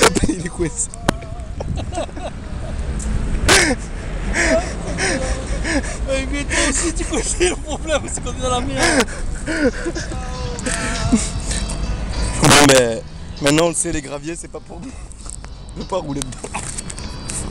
Papé, il est coincé. Il est coincé. Mais toi aussi, tu connais le problème, c'est qu'on est dans la merde. Bon, mais maintenant on le sait, les graviers, c'est pas pour nous. Je veux pas rouler dedans.